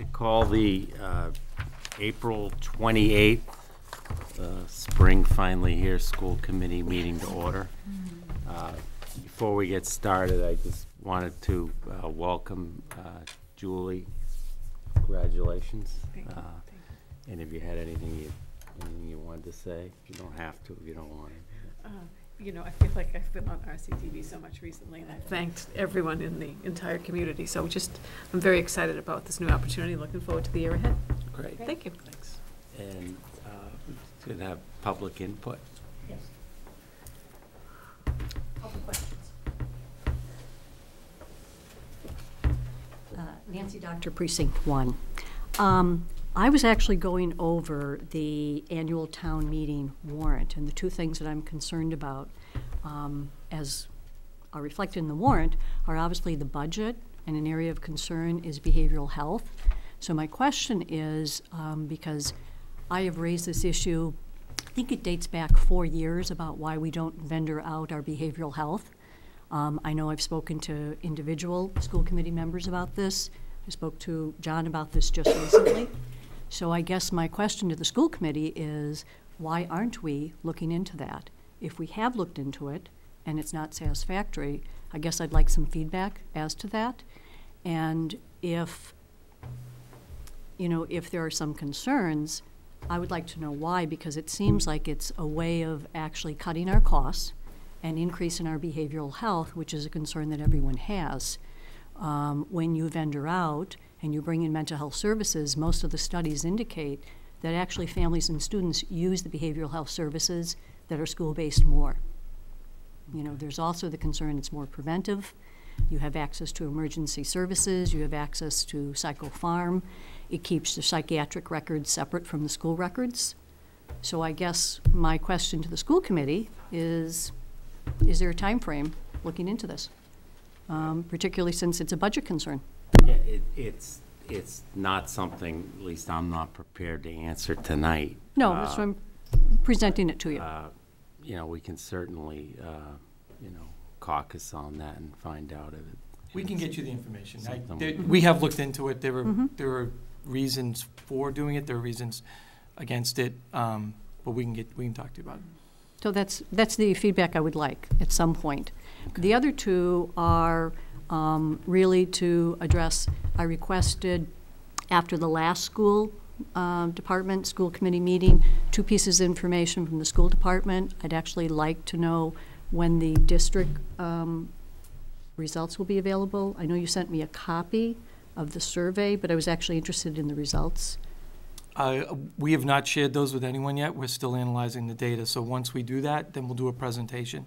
to call the uh, April 28th, uh, Spring Finally Here School Committee meeting to order. Uh, Before we get started, I just wanted to uh, welcome uh, Julie. Congratulations. Thank you. Uh, And if you had anything you, anything you wanted to say, you don't have to if you don't want to. Uh, You know, I feel like I've been on RCTV so much recently, and I've thanked everyone in the entire community. So just, I'm very excited about this new opportunity, looking forward to the year ahead. Great. Thank you. Thanks. And uh, we should have public input. Yes. Couple questions. Uh, Nancy Doctor, Precinct One. Um, I was actually going over the annual town meeting warrant, and the two things that I'm concerned about, um, as are reflected in the warrant, are obviously the budget, and an area of concern is behavioral health. So my question is, um, because I have raised this issue, I think it dates back four years about why we don't vendor out our behavioral health. Um, I know I've spoken to individual school committee members about this. I spoke to John about this just recently. So I guess my question to the school committee is, why aren't we looking into that? If we have looked into it and it's not satisfactory, I guess I'd like some feedback as to that. And if, you know, if there are some concerns, I would like to know why, because it seems like it's a way of actually cutting our costs and increasing our behavioral health, which is a concern that everyone has. Um, when you vendor out and you bring in mental health services, most of the studies indicate that actually families and students use the behavioral health services that are school-based more. You know, there's also the concern it's more preventive. You have access to emergency services, you have access to psychopharm. It keeps the psychiatric records separate from the school records. So I guess my question to the school committee is, is there a time frame looking into this? Um, particularly since it's a budget concern. Yeah, it, it's, it's not something, at least I'm not prepared to answer tonight. No, Uh, that's why I'm presenting it to you. uh, You know, we can certainly, uh, you know, caucus on that and find out if it. We can get you the information. I- Something- there- We have looked into it. There were, Mhm. there were reasons for doing it, there are reasons against it, um, but we can get, we can talk to you about it. So that's, that's the feedback I would like at some point. The other two are um, really to address, I requested after the last school um, department, school committee meeting, two pieces of information from the school department. I'd actually like to know when the district um, results will be available. I know you sent me a copy of the survey, but I was actually interested in the results. Uh, We have not shared those with anyone yet. We're still analyzing the data. So once we do that, then we'll do a presentation.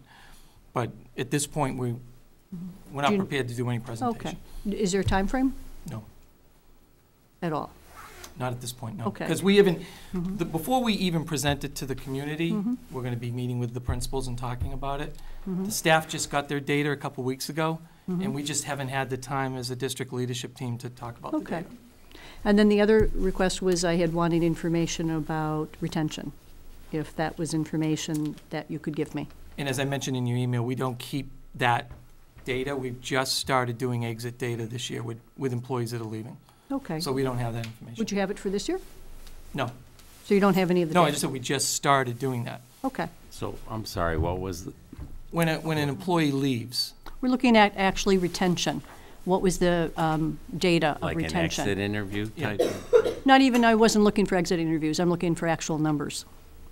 But at this point, we, we're not prepared to do any Okay. presentation. Is there a time frame No, at all? not at this point, no. Okay. Because we haven't, Mhm. the- before we even present it to the community, Mhm. we're going to be meeting with the principals and talking about it. Mhm. The staff just got their data a couple weeks ago, and we just haven't had the time as a district leadership team to talk about the Okay. data. And then the other request was I had wanted information about retention, if that was information that you could give me. And as I mentioned in your email, we don't keep that data. We've just started doing exit data this year with, with employees that are leaving. Okay. So we don't have that information. Would you have it for this year? No, So you don't have any of the no, I just said we just started doing that. Okay. So, I'm sorry, what was, the- When a, when an employee leaves, We're looking at actually retention. What was the um, data of like an retention? exit interview Yeah. type? thing? Not even, I wasn't looking for exit interviews. I'm looking for actual numbers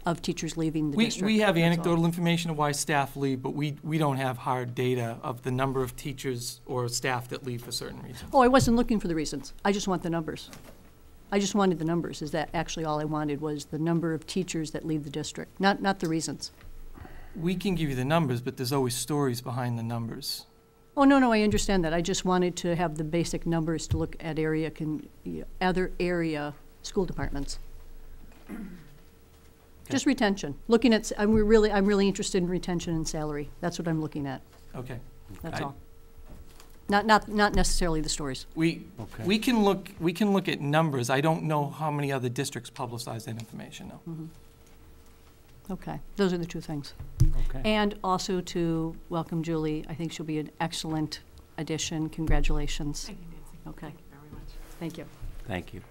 of teachers leaving the we, district. we have all. anecdotal information of why staff leave, but we, we don't have hard data of the number of teachers or staff that leave for certain reasons. Oh, I wasn't looking for the reasons. I just want the numbers. I just wanted the numbers. Is that actually all I wanted was the number of teachers that leave the district, not, not the reasons. We can give you the numbers, but there's always stories behind the numbers. Oh, no, no, I understand that. I just wanted to have the basic numbers to look at area, con, other area school departments. Just retention. Looking at, s- I'm really, I'm really interested in retention and salary. That's what I'm looking at. Okay. That's I- all. Not, not, not necessarily the stories. We, Okay. we can look, we can look at numbers. I don't know how many other districts publicize that information, though. Mm-hmm. Okay, those are the two things. Okay. And also to welcome Julie. I think she'll be an excellent addition. Congratulations. Thank you, Nancy. Okay. Thank you very much. Thank you. Thank you.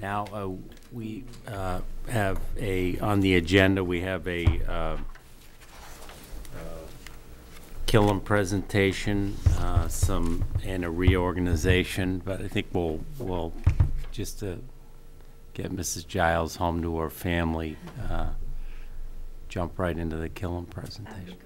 Now, uh, we uh, have a, on the agenda, we have a uh, uh, Killam presentation, uh, some, and a reorganization, but I think we'll, we'll, just to get Mrs. Giles home to her family, uh, jump right into the Killam presentation.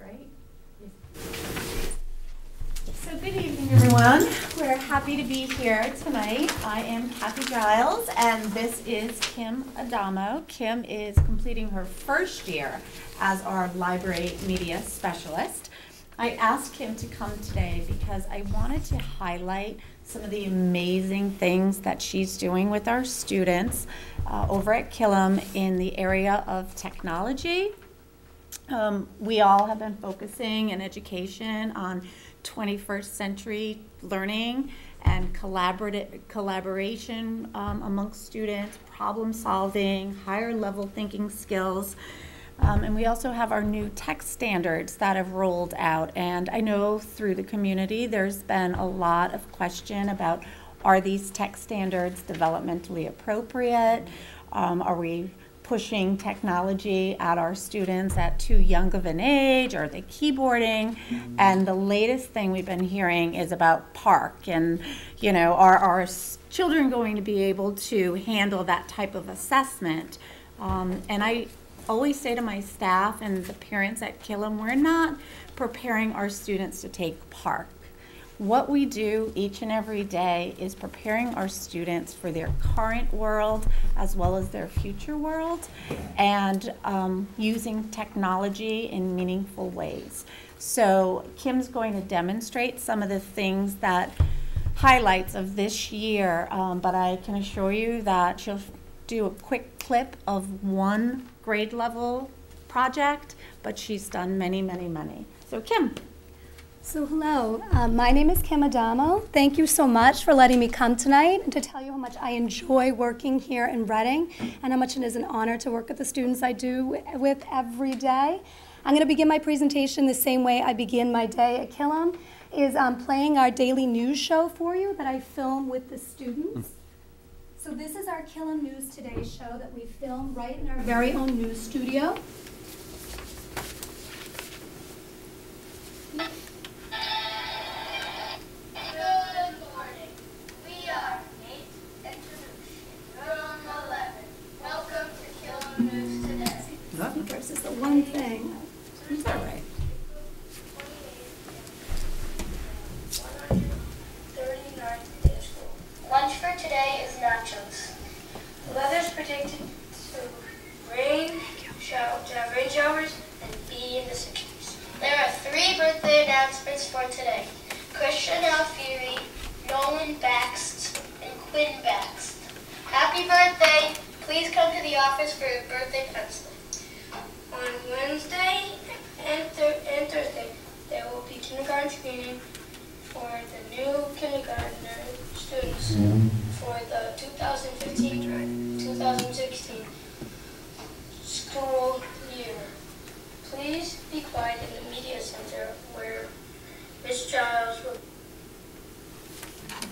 So good evening, everyone. We're happy to be here tonight. I am Kathy Giles, and this is Kim Adamo. Kim is completing her first year as our library media specialist. I asked Kim to come today because I wanted to highlight some of the amazing things that she's doing with our students uh, over at Killam in the area of technology, um, we all have been focusing in education on 21st century learning and collaborative collaboration um, amongst students, problem solving, higher level thinking skills. Um, and we also have our new tech standards that have rolled out. And I know through the community there's been a lot of question about are these tech standards developmentally appropriate? Um, are we pushing technology at our students at too young of an age? Are they keyboarding? And the latest thing we've been hearing is about PARCC and, you know, are our children going to be able to handle that type of assessment? Um, and I always say to my staff and the parents at Killam, we're not preparing our students to take PARCC. What we do each and every day is preparing our students for their current world as well as their future world and um, using technology in meaningful ways. So Kim's going to demonstrate some of the things that highlights of this year, um, but I can assure you that she'll do a quick clip of one grade level project, but she's done many, many, many. So Kim. So hello, um, my name is Kim Adamo. Thank you so much for letting me come tonight and to tell you how much I enjoy working here in Reading and how much it is an honor to work with the students I do with every day. I'm going to begin my presentation the same way I begin my day at Killam, is um, playing our daily news show for you that I film with the students. So this is our Killam News Today show that we film right in our very own news studio. Speakers is the one thing. Is that right? 139th day of school. Lunch for today is nachos. The weather's predicted to rain, to have rain showers, and be in the 60s. There are three birthday announcements for today. Christian Alfieri, Nolan Baxt, and Quinn Baxt. Happy birthday! Please come to the office for your birthday pencil. On Wednesday and, thur- and Thursday, there will be kindergarten screening for the new kindergartner students mm-hmm. for the 2015-2016 school year. Please be quiet in the media center where Ms. Giles will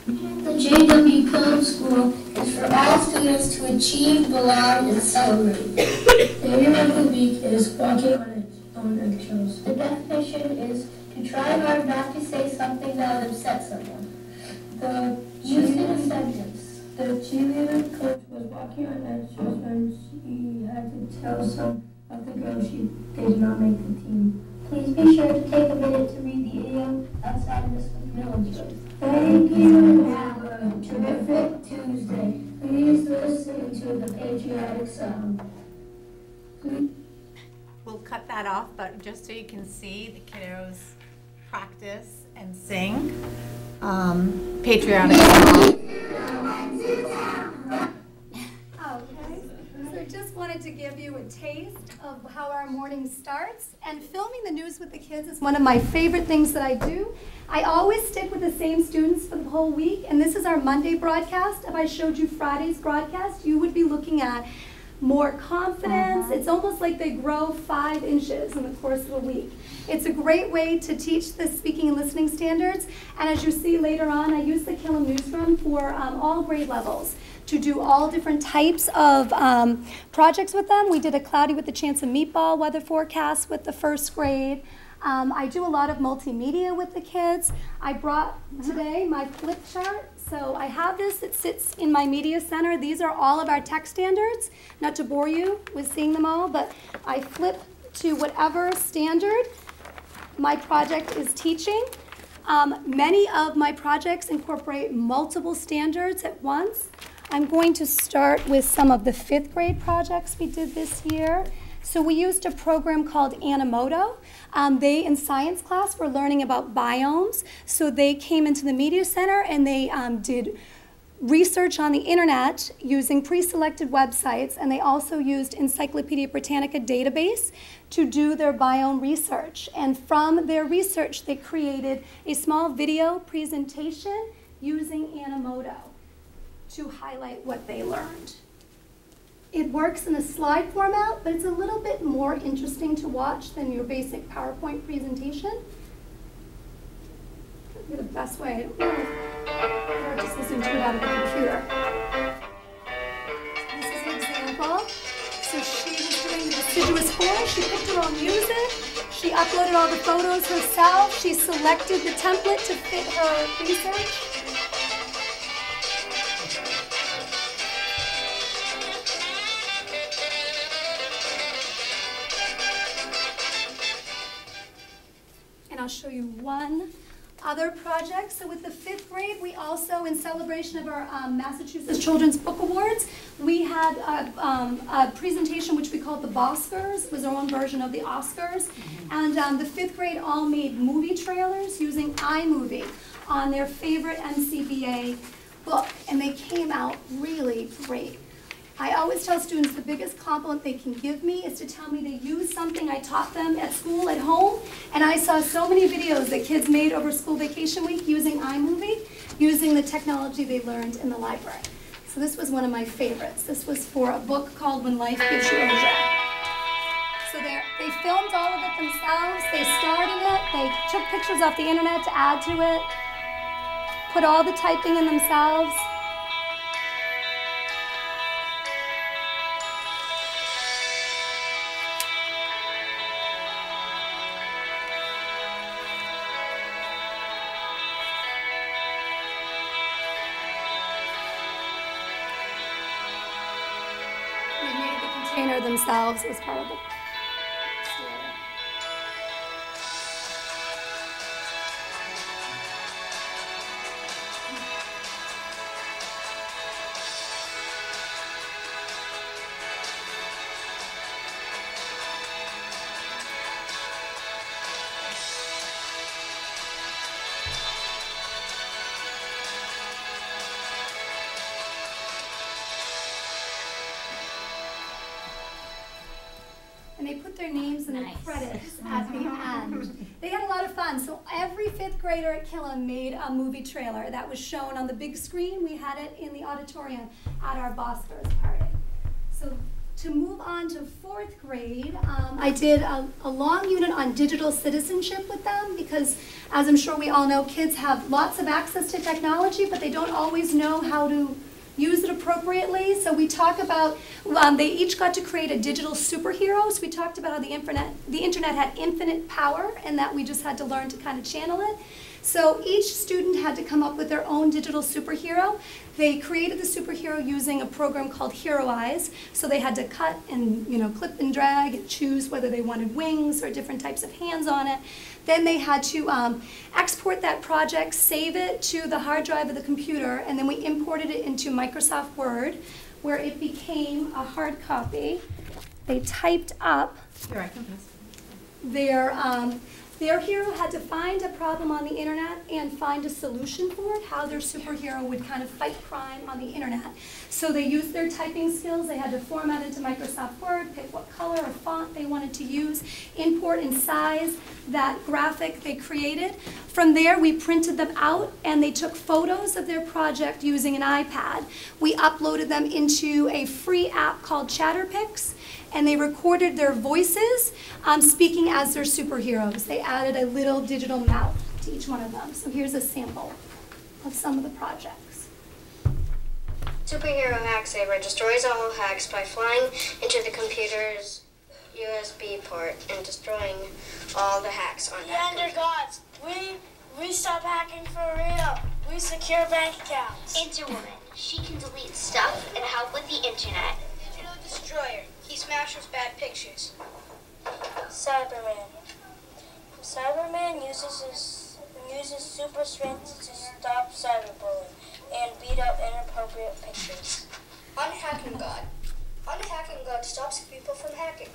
the JW Killam School is for all students to achieve, belong, and celebrate. The name of the week is walking on its own eggshells. The definition is to try hard not to say something that would upset someone. The use in a sentence. The cheerleader coach was walking on eggshells when she had to tell some of the girls she did not make the team. Please be sure to take a minute to read the idiom outside Miss McMillan's room. Thank you have a terrific Tuesday. Please listen to the patriotic song. We'll cut that off, but just so you can see the kiddos practice and sing um, patriotic song. Just wanted to give you a taste of how our morning starts. And filming the news with the kids is one of my favorite things that I do. I always stick with the same students for the whole week, and this is our Monday broadcast. If I showed you Friday's broadcast, you would be looking at more confidence. It's almost like they grow five inches in the course of a week. It's a great way to teach the speaking and listening standards. And as you see later on, I use the Killam Newsroom for um, all grade levels to do all different types of um, projects with them. We did a cloudy with the chance of meatball weather forecast with the first grade. Um, I do a lot of multimedia with the kids. I brought today my flip chart. So I have this, it sits in my media center. These are all of our tech standards. Not to bore you with seeing them all, but I flip to whatever standard my project is teaching. Um, many of my projects incorporate multiple standards at once. I'm going to start with some of the fifth grade projects we did this year. So we used a program called Animoto. Um, they, in science class, were learning about biomes. So they came into the media center and they um, did research on the internet using pre-selected websites, and they also used Encyclopedia Britannica database to do their biome research. And from their research, they created a small video presentation using Animoto to highlight what they learned. It works in a slide format, but it's a little bit more interesting to watch than your basic PowerPoint presentation. The best way, you're just listening to it out of the computer. This is an example. So she was doing the deciduous forest, she picked her own music, she uploaded all the photos herself, she selected the template to fit her research. I'll show you one other project. So with the fifth grade, we also, in celebration of our um, Massachusetts Children's Book Awards, we had a, um, a presentation which we called the Boscars. It was our own version of the Oscars. And um, the fifth grade all made movie trailers using iMovie on their favorite MCBA book. And they came out really great. I always tell students the biggest compliment they can give me is to tell me they used something I taught them at school, at home, and I saw so many videos that kids made over school vacation week using iMovie, using the technology they learned in the library. So this was one of my favorites. This was for a book called When Life Gives You Ojai. So they filmed all of it themselves, they started it, they took pictures off the internet to add to it, put all the typing in themselves. Themselves as part of the fifth Killam made a movie trailer that was shown on the big screen. We had it in the auditorium at our Boscars party. So to move on to fourth grade, um, I did a, a long unit on digital citizenship with them because, as I'm sure we all know, kids have lots of access to technology, but they don't always know how to use it appropriately. So we talk about, um, they each got to create a digital superhero. So we talked about how the internet, the internet had infinite power and that we just had to learn to kind of channel it. So each student had to come up with their own digital superhero. They created the superhero using a program called Hero Eyes. So they had to cut and you know clip and drag and choose whether they wanted wings or different types of hands on it. Then they had to um, export that project, save it to the hard drive of the computer, and then we imported it into Microsoft Word, where it became a hard copy. They typed up Here, I can pass. their um, Their hero had to find a problem on the internet and find a solution for it, how their superhero would kind of fight crime on the internet. So they used their typing skills, they had to format into Microsoft Word, pick what color or font they wanted to use, import and size that graphic they created. From there, we printed them out and they took photos of their project using an iPad. We uploaded them into a free app called Chatterpix and they recorded their voices um, speaking as their superheroes. They added a little digital mouth to each one of them. So here's a sample of some of the projects. Superhero Hack Saber destroys all hacks by flying into the computer's USB port and destroying all the hacks on that Yonder computer. gods, we we stop hacking for real. We secure bank accounts. Interwoman. She can delete stuff and help with the internet. Digital Destroyer. He smashes bad pictures. Cyberman. Cyberman uses his uses super strength to stop cyberbullying and beat up inappropriate pictures. Unhacking God. Unhacking God stops people from hacking.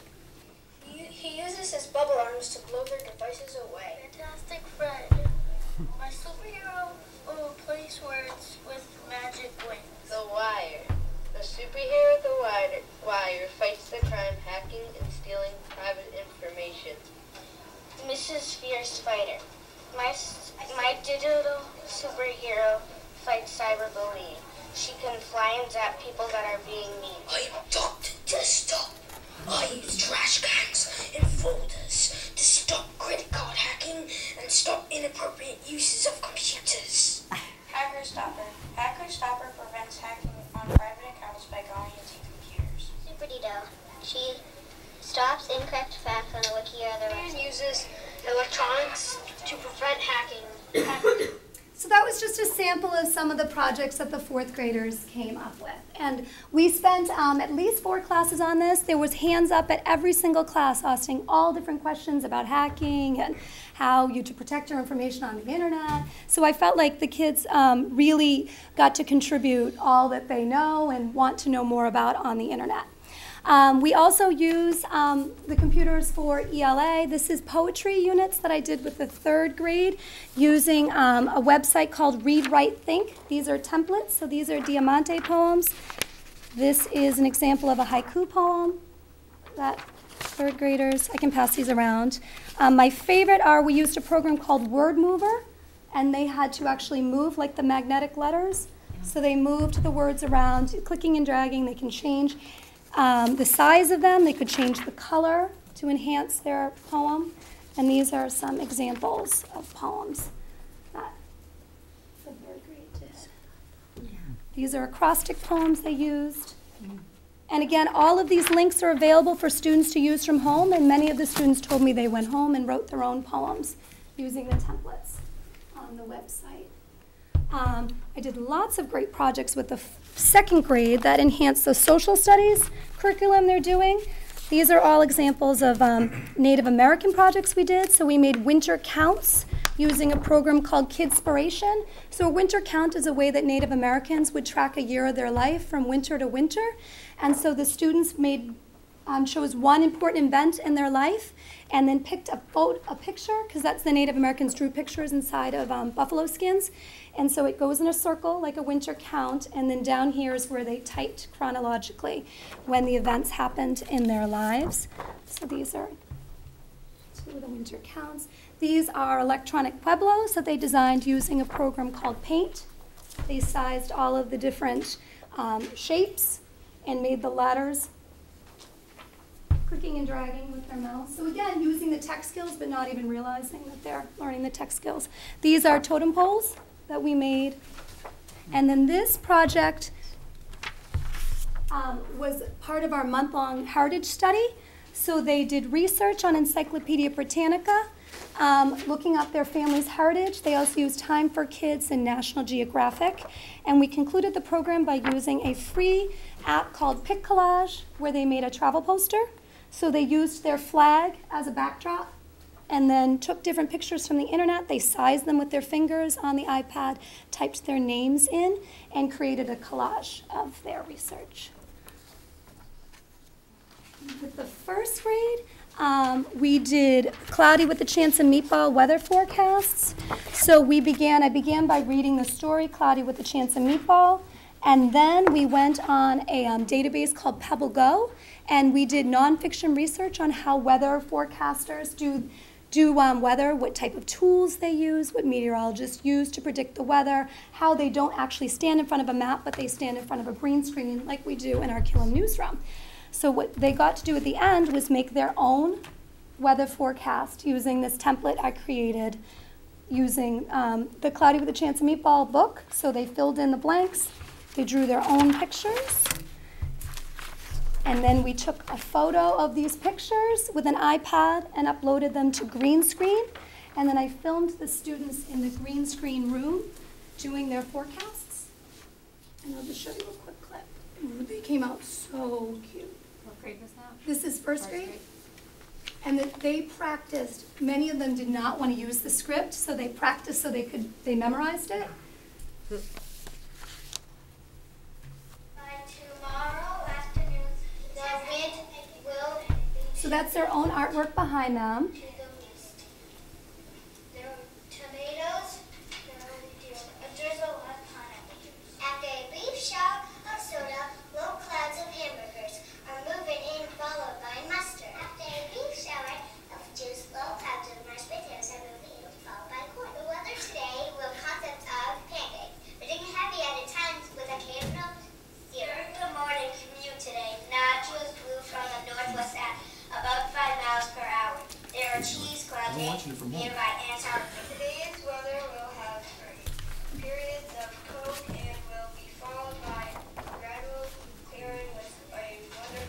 He, he uses his bubble arms to blow their devices away. Fantastic zap people that are being mean. That the fourth graders came up with. And we spent um, at least four classes on this. There was hands up at every single class asking all different questions about hacking and how you to protect your information on the internet. So I felt like the kids um, really got to contribute all that they know and want to know more about on the internet. Um, we also use um, the computers for ELA. This is poetry units that I did with the third grade using um, a website called Read, Write, Think. These are templates, so these are Diamante poems. This is an example of a haiku poem that third graders, I can pass these around. Um, my favorite are we used a program called Word Mover, and they had to actually move like the magnetic letters. So they moved the words around, clicking and dragging, they can change um, the size of them, they could change the color to enhance their poem. And these are some examples of poems. These are acrostic poems they used. And again, all of these links are available for students to use from home, and many of the students told me they went home and wrote their own poems using the templates on the website. Um, I did lots of great projects with the second grade that enhance the social studies curriculum they're doing. These are all examples of um, Native American projects we did. So we made winter counts using a program called Kidspiration. So a winter count is a way that Native Americans would track a year of their life from winter to winter. And so the students made um, chose one important event in their life and then picked a, photo, a picture, because that's the Native Americans drew pictures inside of um, buffalo skins. And so it goes in a circle like a winter count, and then down here is where they typed chronologically when the events happened in their lives. So these are two of the winter counts. These are electronic pueblos that they designed using a program called Paint. They sized all of the different um, shapes and made the letters clicking and dragging with their mouse. So again, using the tech skills, but not even realizing that they're learning the tech skills. These are totem poles that we made. And then this project um, was part of our month-long heritage study. So they did research on Encyclopedia Britannica, um, looking up their family's heritage. They also used Time for Kids and National Geographic. And we concluded the program by using a free app called Pic Collage, where they made a travel poster. So they used their flag as a backdrop and then took different pictures from the internet. They sized them with their fingers on the iPad, typed their names in, and created a collage of their research. With the first grade, Um, we did cloudy with a chance of meatball weather forecasts. So we began, I began by reading the story, Cloudy with a Chance of Meatball. And then we went on a um, database called Pebble Go, and we did nonfiction research on how weather forecasters do do um, weather, what type of tools they use, what meteorologists use to predict the weather, how they don't actually stand in front of a map, but they stand in front of a green screen like we do in our Killam newsroom. So what they got to do at the end was make their own weather forecast using this template I created using um, the Cloudy with a Chance of Meatball book. So they filled in the blanks, they drew their own pictures, and then we took a photo of these pictures with an iPad and uploaded them to green screen. And then I filmed the students in the green screen room doing their forecasts. And I'll just show you a quick clip. They came out so cute. What grade was that? This is first grade. And that they practiced, many of them did not want to use the script, so they practiced so they could, they memorized it. By tomorrow So that's their own artwork behind them. to the west. There are tomatoes, there will be a drizzle of pineapple juice. After a brief shower of soda, low clouds of hamburgers are moving in, followed by mustard. After a brief shower of juice, low clouds of mashed potatoes are moving in, followed by corn. The weather today will consist of pancakes, getting heavy at times with occasional During the morning commute today, nodules blew from the northwest at about five miles per hour. There are cheese clouds nearby Antarctica. Today's weather will have periods of cold and will be followed by gradual clearing with a wonder,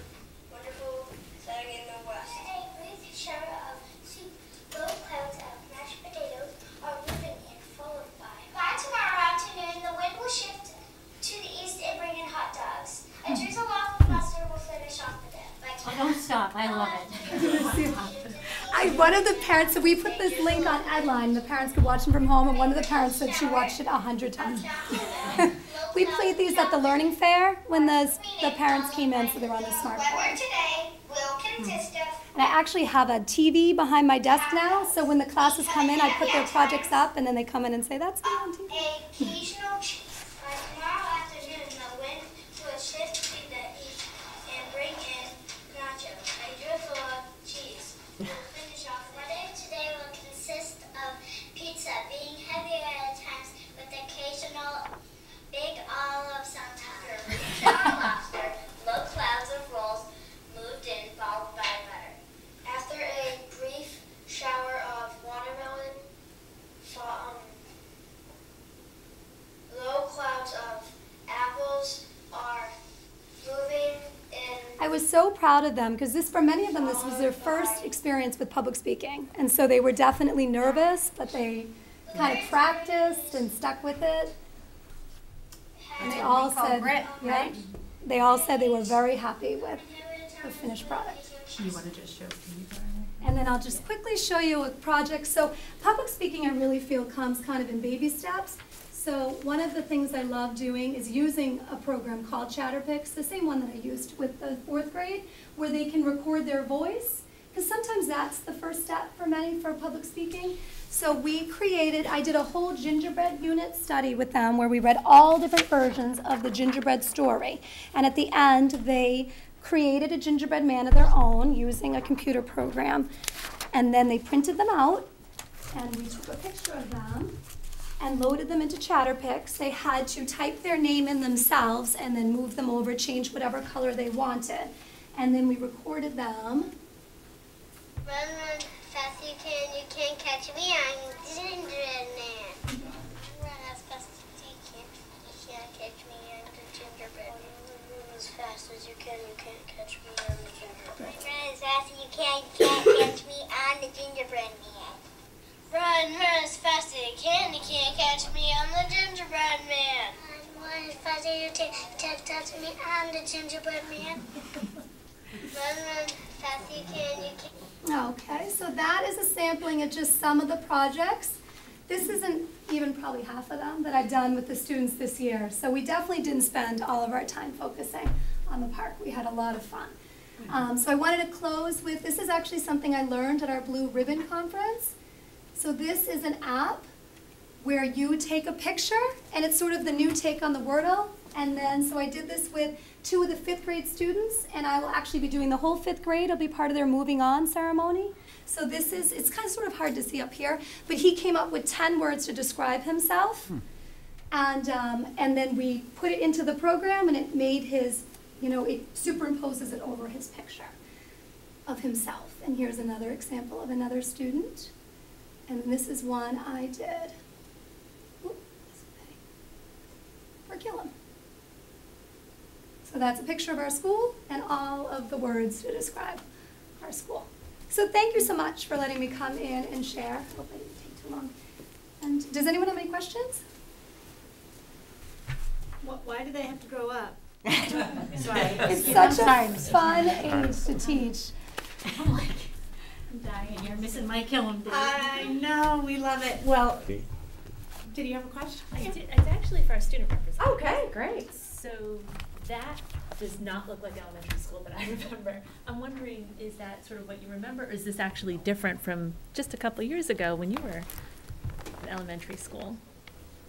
wonderful setting in the west. A brief shower of soup, low clouds of mashed potatoes are moving in, followed by. By tomorrow afternoon, the wind will shift to the east and bring in hot dogs. A drizzle off the mustard will finish off the day. By Oh, don't stop, I love it. I, one of the parents, so we put this link on Edline, the parents could watch them from home, and one of the parents said she watched it a hundred times. We played these at the learning fair when the, the parents came in, so they were on the smart Weather board. today will consist of And I actually have a TV behind my desk now, so when the classes come in, I put their projects up, and then they come in and say, that's me on TV. Proud of them because this, for many of them, this was their first experience with public speaking. And so they were definitely nervous, but they kind of practiced and stuck with it. And they all said, yeah, they all said they were very happy with the finished product. You want to just show? And then I'll just quickly show you a project. So public speaking, I really feel comes kind of in baby steps. So one of the things I love doing is using a program called Chatterpix, the same one that I used with the fourth grade, where they can record their voice. Because sometimes that's the first step for many for public speaking. So we created, I did a whole gingerbread unit study with them where we read all different versions of the gingerbread story. And at the end, they created a gingerbread man of their own using a computer program. And then they printed them out, and we took a picture of them and loaded them into Chatterpix. They had to type their name in themselves and then move them over, change whatever color they wanted. And then we recorded them. Run, run, fast you can, you can't catch me, I'm Gingerbread Man. Run as fast as you can, you can't catch me, I'm the Gingerbread Man. Run as fast as you can, you can't catch me, I'm the Gingerbread Man. Run as fast as you can, you can't catch me, I'm the Gingerbread Man. Run, run as fast as you can, you can't catch me, I'm the Gingerbread Man. Run as fast as you can, can't catch me, I'm the Gingerbread Man. Run, run, fast as you can, you can't. Okay, so that is a sampling of just some of the projects. This isn't even probably half of them that I've done with the students this year. So we definitely didn't spend all of our time focusing on the PARCC. We had a lot of fun. Um, so I wanted to close with, this is actually something I learned at our Blue Ribbon Conference. So this is an app where you take a picture, and it's sort of the new take on the Wordle. And then, so I did this with two of the fifth grade students, and I will actually be doing the whole fifth grade. It'll be part of their moving on ceremony. So this is, it's kind of sort of hard to see up here, but he came up with 10 words to describe himself. And, um, and then we put it into the program, and it made his, you know, it superimposes it over his picture of himself. And here's another example of another student. And this is one I did. Oop, this way. For Killam. So that's a picture of our school and all of the words to describe our school. So thank you so much for letting me come in and share. Hope I didn't take too long. And does anyone have any questions? Why do they have to grow up? It's such a fun age to teach. Oh I'm dying. You're missing Mike Killam. I know, we love it. Well, did you have a question? I did, it's actually for our student representative. Okay, great. So that does not look like elementary school that I remember. I'm wondering, is that sort of what you remember, or is this actually different from just a couple of years ago when you were in elementary school?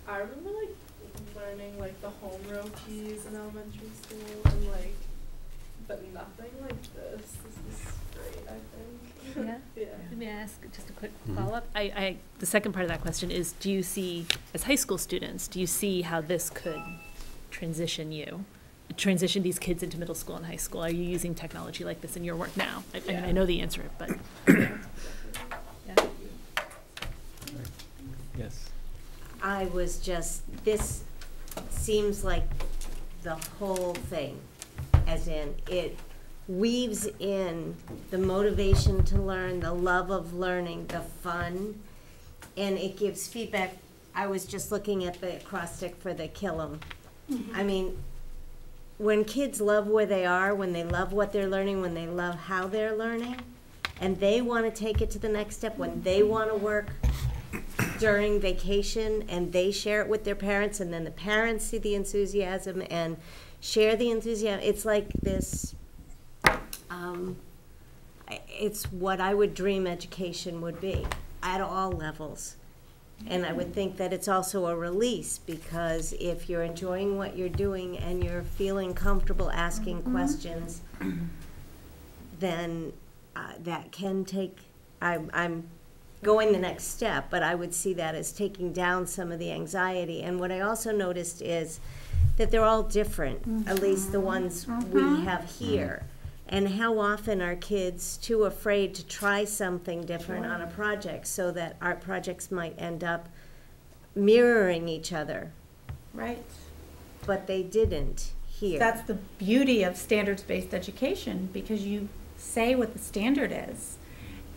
I remember like learning like the homeroom keys in elementary school and like, but nothing like this. This is great. I think. Yeah. yeah. Let me ask just a quick Mhm. follow-up. I, I, the second part of that question is, do you see, as high school students, do you see how this could transition you? Transition these kids into middle school and high school? Are you using technology like this in your work now? I, I mean, I know the answer, but. Yeah. Yes. I was just, this seems like the whole thing, as in, it weaves in the motivation to learn, the love of learning, the fun, and it gives feedback. I was just looking at the acrostic for the Killam. Mm-hmm. I mean, when kids love where they are, when they love what they're learning, when they love how they're learning, and they want to take it to the next step, when they mm-hmm. want to work during vacation and they share it with their parents and then the parents see the enthusiasm and share the enthusiasm it's like this um, it's what i would dream education would be at all levels and i would think that it's also a release because if you're enjoying what you're doing and you're feeling comfortable asking questions then uh, that can take I'm, I'm going the next step, but I would see that as taking down some of the anxiety. And what I also noticed is that they're all different, at least the ones we have here. And how often are kids too afraid to try something different on a project so that art projects might end up mirroring each other, Right. but they didn't here. That's the beauty of standards-based education, because you say what the standard is.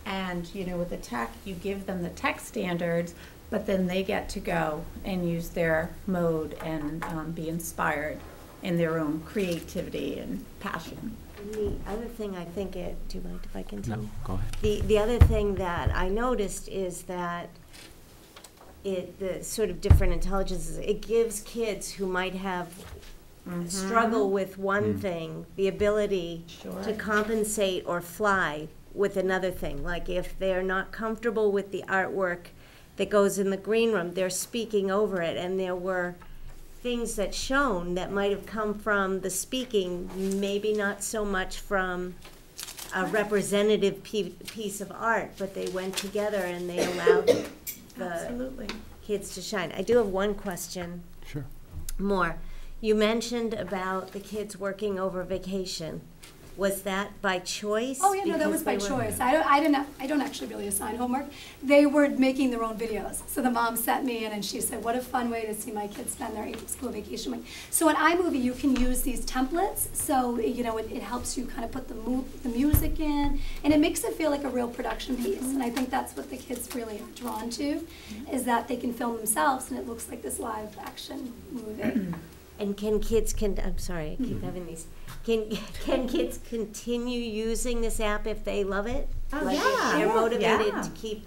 And, you know, with the tech, you give them the tech standards, but then they get to go and use their mode and um, be inspired in their own creativity and passion. And The other thing I think it, do you mind if I continue? No, go ahead. The, the other thing that I noticed is that it, the sort of different intelligences, it gives kids who might have struggle with one Mm. thing, the ability Sure. to compensate or fly with another thing. Like if they're not comfortable with the artwork that goes in the green room, they're speaking over it. And there were things that shown that might have come from the speaking, maybe not so much from a representative piece of art, but they went together and they allowed the Absolutely. kids to shine. I do have one question Sure. more. You mentioned about the kids working over vacation. Was that by choice? Oh, yeah, no, that was by choice. I don't, I didn't, I don't actually really assign homework. They were making their own videos. So the mom sent me in and she said, what a fun way to see my kids spend their school vacation week. So in iMovie, you can use these templates. So, you know, it, it helps you kind of put the mu- the music in and it makes it feel like a real production piece. And I think that's what the kids really are drawn to, is that they can film themselves and it looks like this live action movie. And can kids can, I'm sorry, I keep having these. Can, can kids continue using this app if they love it? Oh, Like yeah. if they're Yeah. motivated Yeah. to keep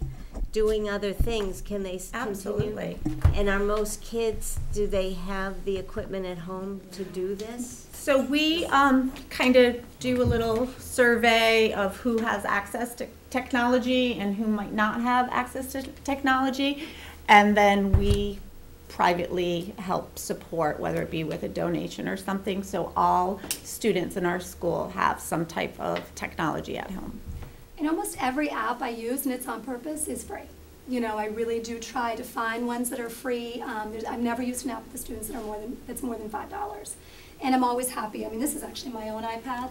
doing other things, can they s- continue? Absolutely. And are most kids, do they have the equipment at home to do this? So we um, kind of do a little survey of who has access to technology and who might not have access to technology. And then we privately help support, whether it be with a donation or something. So all students in our school have some type of technology at home. And almost every app I use, and it's on purpose, is free. You know, I really do try to find ones that are free. Um, I've never used an app with the students that are more than, that's more than five dollars. And I'm always happy. I mean, this is actually my own iPad,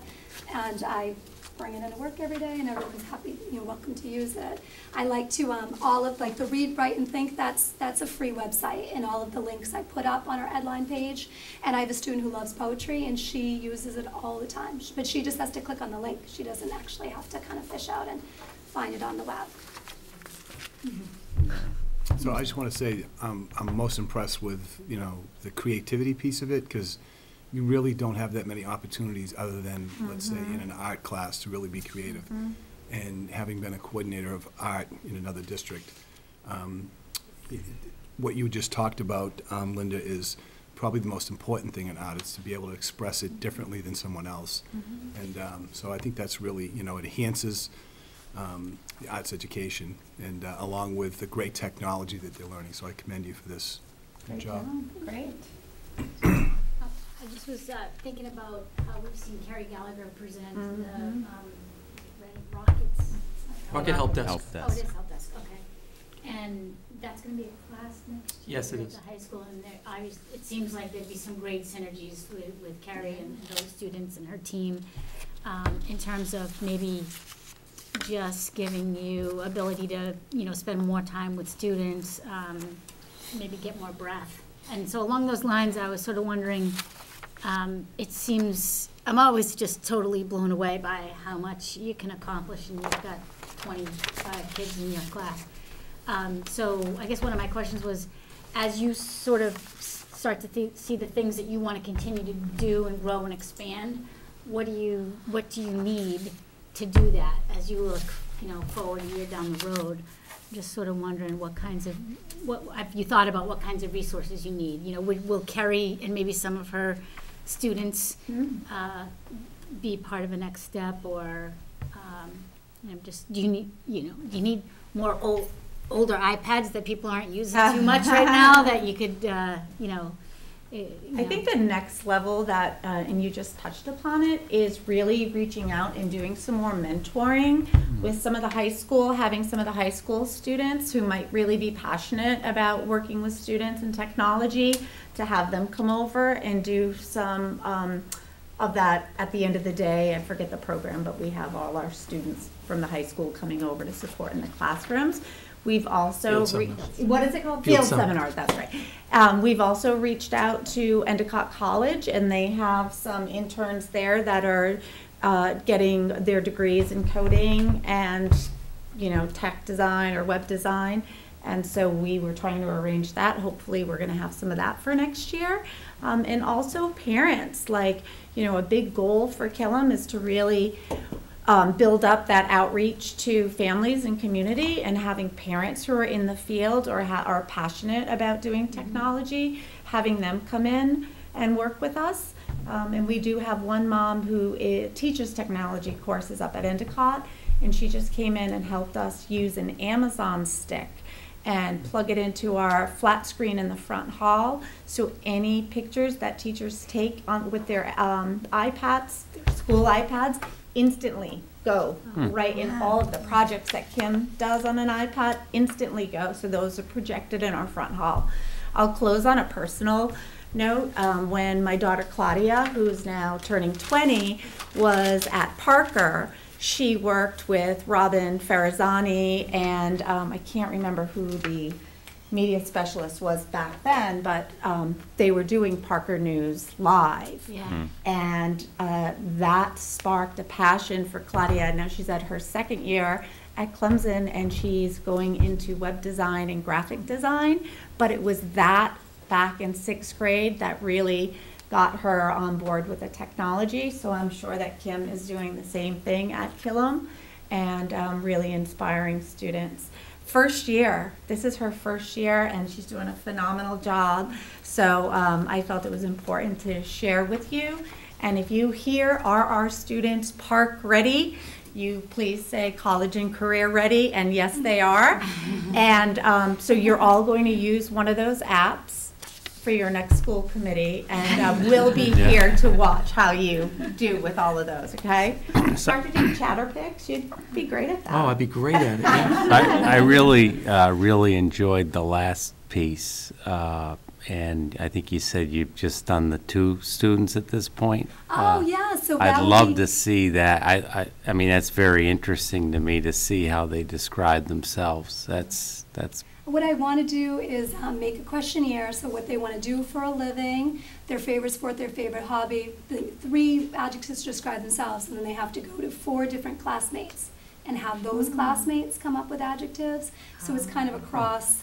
and I bring it into work every day, and everyone's happy, you know, welcome to use it. I like to, um, all of, like, the Read, Write, and Think, that's, that's a free website, and all of the links I put up on our Edline page. And I have a student who loves poetry, and she uses it all the time. But she just has to click on the link. She doesn't actually have to kind of fish out and find it on the web. So I just want to say, um, I'm most impressed with, you know, the creativity piece of it, because you really don't have that many opportunities other than, let's say, in an art class to really be creative. And having been a coordinator of art in another district, um, it- what you just talked about, um, Linda, is probably the most important thing in art, is to be able to express it differently than someone else. And um, so I think that's really, you know, it enhances um, the arts education, and uh, along with the great technology that they're learning. So I commend you for this. Good job. Great. I just was uh, thinking about how we've seen Carrie Gallagher present the Mhm. um, Reading Rockets. Rocket Help Desk. Help Oh, it desk. is help desk, okay. And that's gonna be a class next year? Yes, it is. At the high school, and there, obviously, it seems like there'd be some great synergies with, with Carrie and those students and her team, um, in terms of maybe just giving you ability to, you know, spend more time with students, um, maybe get more breath. And so along those lines, I was sort of wondering, um, it seems, I'm always just totally blown away by how much you can accomplish, and you've got twenty-five kids in your class. Um, so I guess one of my questions was, as you sort of start to thi- see the things that you want to continue to do and grow and expand, what do you, what do you need to do that as you look, you know, forward a year down the road? Just sort of wondering what kinds of, what, have you thought about what kinds of resources you need? You know, will, will Carrie and maybe some of her students, uh, be part of a next step or, um, you know, just, do you need, you know, do you need more old, older iPads that people aren't using too much right now that you could, uh, you know, eh, I know? think the next level that, uh, and you just touched upon it, is really reaching out and doing some more mentoring with some of the high school, having some of the high school students who might really be passionate about working with students and technology, to have them come over and do some um, of that at the end of the day. I forget the program, but we have all our students from the high school coming over to support in the classrooms. We've also, Field re- seminars. what is it called? Field Field seminars, that's right. Um, we've also reached out to Endicott College, and they have some interns there that are uh, getting their degrees in coding and, you know, tech design or web design. And so we were trying to arrange that. Hopefully, we're going to have some of that for next year. Um, and also parents, like, you know, a big goal for Killam is to really um, build up that outreach to families and community and having parents who are in the field or ha- are passionate about doing technology, having them come in and work with us. Um, and we do have one mom who teaches technology courses up at Endicott, and she just came in and helped us use an Amazon stick and plug it into our flat screen in the front hall. So any pictures that teachers take on with their um, iPads, school iPads, instantly go right in all of the projects that Kim does on an iPad. Instantly go. So those are projected in our front hall. I'll close on a personal note. Um, when my daughter Claudia, who's now turning 20, was at Parker she worked with Robin Ferrazzani and um, I can't remember who the media specialist was back then, but um, they were doing Parker News live. Yeah. And uh, that sparked a passion for Claudia. Now she's at her second year at Clemson and she's going into web design and graphic design. But it was that back in sixth grade that really got her on board with the technology. So I'm sure that Kim is doing the same thing at Killam and um, really inspiring students. First year. This is her first year, and she's doing a phenomenal job. So um, I felt it was important to share with you. And if you hear, are our students PARCC ready? You please say college and career ready, and yes, they are. And um, so you're all going to use one of those apps for your next school committee, and uh, we'll be Yeah. here to watch how you do with all of those, okay? Start to do Chatterpix, you'd be great at that. Oh, I'd be great at it, yeah. I, I really, uh, really enjoyed the last piece, uh, and I think you said you've just done the two students at this point. Oh, Uh, yeah, so I'd that love to see that. I, I, I mean, that's very interesting to me to see how they describe themselves. That's, that's, What I want to do is um, make a questionnaire, so what they want to do for a living, their favorite sport, their favorite hobby, the three adjectives to describe themselves, and then they have to go to four different classmates and have those classmates come up with adjectives. So it's kind of a cross.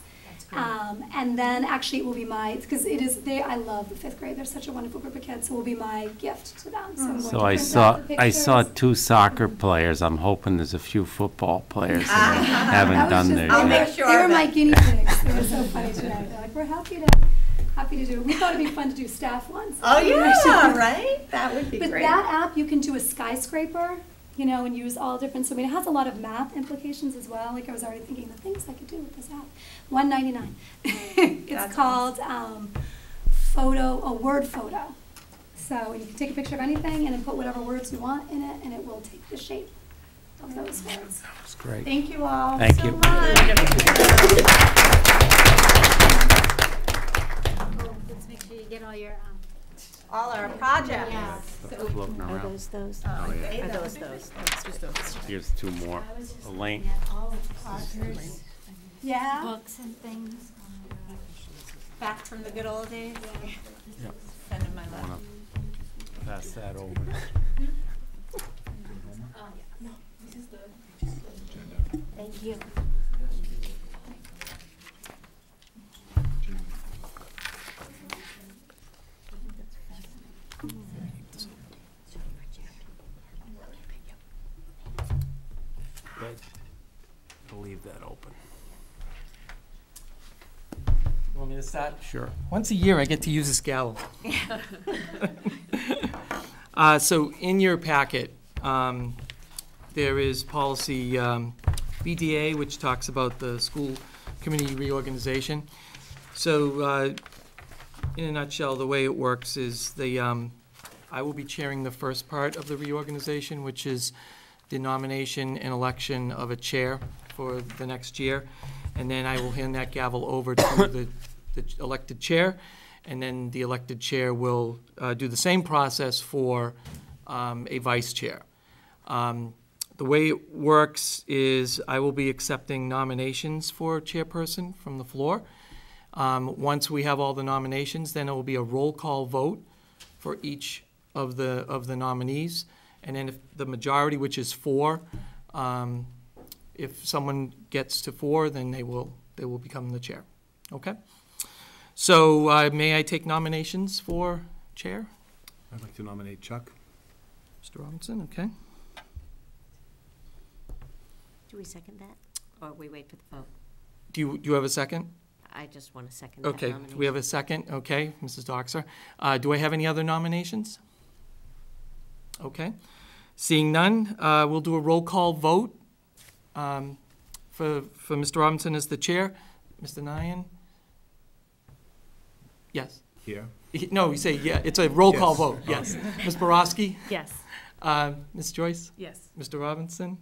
Um, and then actually it will be my, because it is, they, I love the fifth grade, they're such a wonderful group of kids, so it will be my gift to them. So I'm going so to I saw, I saw two soccer players. I'm hoping there's a few football players that That haven't was done just- theirs they were- yet. They were my guinea pigs. They were so funny today. They're like, we're happy to, happy to do. it." We thought it'd be fun to do staff ones. Oh, We were yeah, actually- right? That would be But great. that app, you can do a skyscraper, you know, and use all different, so I mean, it has a lot of math implications as well. Like I was already thinking the things I could do with this app. One ninety-nine. It's That's called, um, photo, a word photo. So you can take a picture of anything and then put whatever words you want in it, and it will take the shape of those words. That's great. Thank you all Thank so you. much. Let's make sure you get all your. All our projects. So floating Are around. those those? Oh, yeah. Are those those? Here's two more. Elaine? All Yeah, books and things. back from the good old days. Yep. Sending my I love. wanna Pass that over. Thank you. Good. I'll leave that open. Want me to start? Sure. Once a year, I get to use this gavel. Uh, So in your packet, um, there is policy um, BDA, which talks about the school committee reorganization. So uh, in a nutshell, the way it works is the, um, I will be chairing the first part of the reorganization, which is the nomination and election of a chair for the next year. And then I will hand that gavel over to the, the elected chair. And then the elected chair will uh, do the same process for um, a vice chair. Um, The way it works is I will be accepting nominations for chairperson from the floor. Um, Once we have all the nominations, then it will be a roll call vote for each of the, of the nominees. And then if the majority, which is four, um, if someone gets to four, then they will, they will become the chair. Okay? So uh, may I take nominations for chair? I'd like to nominate Chuck. Mr. Robinson, okay? Do we second that? Or we wait for the vote? Do you, do you have a second? I just want to second that Okay, nomination. do we have a second? Okay, Mrs. Dockser. Uh, Do I have any other nominations? Okay. Seeing none, uh, we'll do a roll call vote um, for, for Mr. Robinson as the chair. Mr. Nihan? Yes. Here. No, you say, yeah, it's a roll call Yes. vote, yes. Ms. Borawski? Yes. Uh, Ms. Joyce? Yes. Mr. Robinson?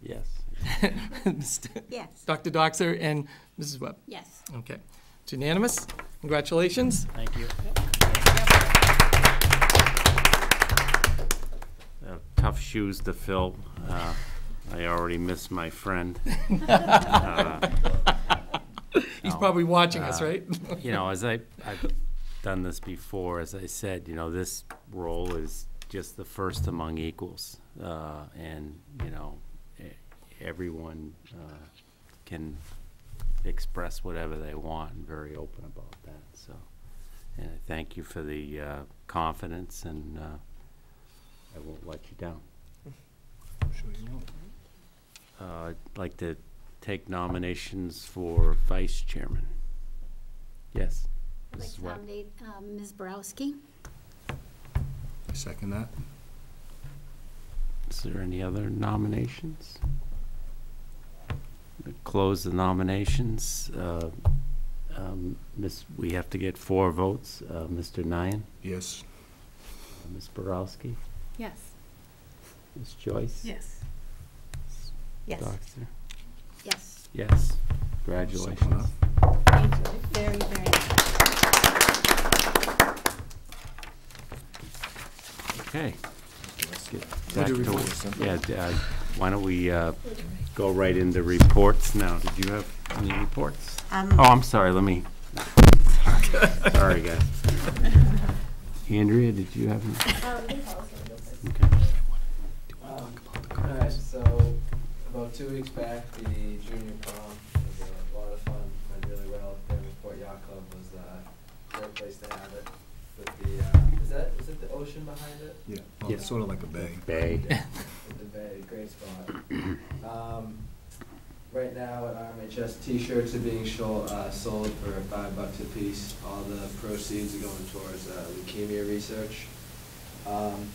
Yes. Mr. Yes. Dr. Dockser and Mrs. Webb? Yes. Okay. It's unanimous. Congratulations. Thank you. Uh, Tough shoes to fill. Uh, I already miss my friend. Uh, He's no, probably watching us, uh, right? You know, as I, I've done this before, as I said, you know, this role is just the first among equals. Uh, And, you know, everyone uh, can express whatever they want and very open about that, so. And I thank you for the uh, confidence and uh, I won't let you down. I'm Sure you won't. Uh, I'd like to take nominations for vice chairman. Yes. I'd like to nominate um, Ms. Borawski. I second that. Is there any other nominations? Close the nominations. Uh, um, Miss, we have to get four votes. Uh, Mr. Nihan, Yes. Ms. Borawski, Yes. Ms. Joyce? Yes. Yes. Doctor? Yes. Yes. Congratulations. Thank you very, very much. Okay. Let's get back to, reports, yeah, d- uh, why don't we uh, go right into reports now? Did you have any reports? Um, Oh, I'm sorry, let me. Sorry, guys. Andrea, did you have any? Um, they call us when we go first. Okay. Um, Alright, so about two weeks back, the junior prom was a lot of fun, went really well. Danversport Yacht Club was a great place to have it. With the, uh, is that, is it the ocean behind it? Yeah, well, it's sort of like a bay. Bay. With the bay, great spot. Um, right now at RMHS, t-shirts are being sold, uh, sold for five bucks a piece. All the proceeds are going towards, uh, leukemia research. Um,